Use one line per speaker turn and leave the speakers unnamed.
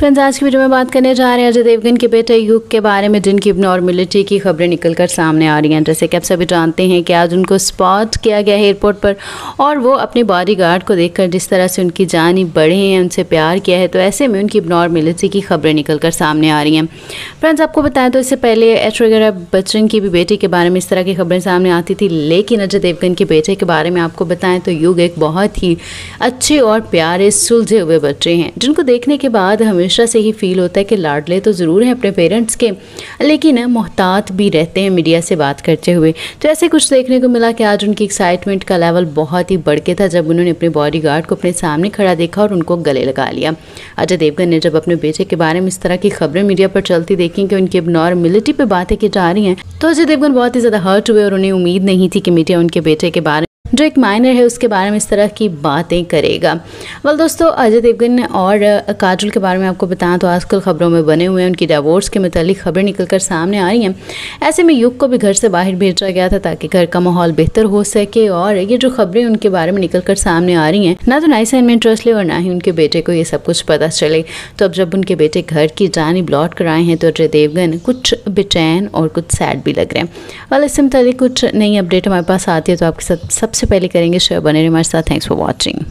Friends, आज की video में बात करने जा रहे हैं अजय देवगन के बेटे युग के बारे में, जिनकी नॉर्मेलिटी की खबरें निकलकर सामने आ रही हैं। जैसे कि आप सभी जानते हैं कि आज उनको स्पॉट किया गया है एयरपोर्ट पर, और वो अपने बॉडी गार्ड को देखकर जिस तरह से उनकी जान बढ़े हैं, उनसे प्यार किया है तो ऐसे में उनकी नॉर्मिलिटी की खबरें निकल कर सामने आ रही हैं। फ्रेंड्स, आपको बताएँ तो इससे पहले एच वगैरह बच्चन की भी बेटी के बारे में इस तरह की खबरें सामने आती थी, लेकिन अजय देवगन के बेटे के बारे में आपको बताएँ तो युग एक बहुत ही अच्छे और प्यारे, सुलझे हुए बच्चे हैं, जिनको देखने के बाद हमेशा से ही फील होता है कि लाडले तो ज़रूर हैं अपने पेरेंट्स के, लेकिन मोहतात भी रहते हैं मीडिया से बात करते हुए। तो ऐसे कुछ देखने को मिला कि आज उनकी एक्साइटमेंट का लेवल बहुत ही बढ़ के था, जब उन्होंने अपने बॉडी को अपने सामने खड़ा देखा और उनको गले लगा लिया। अजय देवगन ने जब अपने बेटे के बारे में इस तरह की खबरें मीडिया पर चलती देखी कि उनकी अब नॉर्मिलिटी पर बातें की जा रही हैं तो अजय देवगन बहुत ही ज़्यादा हर्ट हुए और उन्हें उम्मीद नहीं थी कि मीडिया उनके बेटे के बारे जो एक माइनर है, उसके बारे में इस तरह की बातें करेगा। वेल दोस्तों, अजय देवगन और काजल के बारे में आपको बताएँ तो आजकल खबरों में बने हुए हैं। उनकी डिवोर्स के मतलब खबरें निकल कर सामने आ रही हैं। ऐसे में युग को भी घर से बाहर भेजा गया था ताकि घर का माहौल बेहतर हो सके और ये जो खबरें उनके बारे में निकल कर सामने आ रही हैं, ना तो नाइसा में इंटरेस्ट ले और ना ही उनके बेटे को ये सब कुछ पता चले। तो अब जब उनके बेटे घर की जानी ब्लॉट कराए हैं तो अजय देवगन कुछ बेचैन और कुछ सैड भी लग रहे हैं। वाल इससे मतलब कुछ नई अपडेट हमारे पास आती है तो आपके साथ सबसे पहले करेंगे। शेयर बने हमारे साथ थैंक्स फॉर वॉचिंग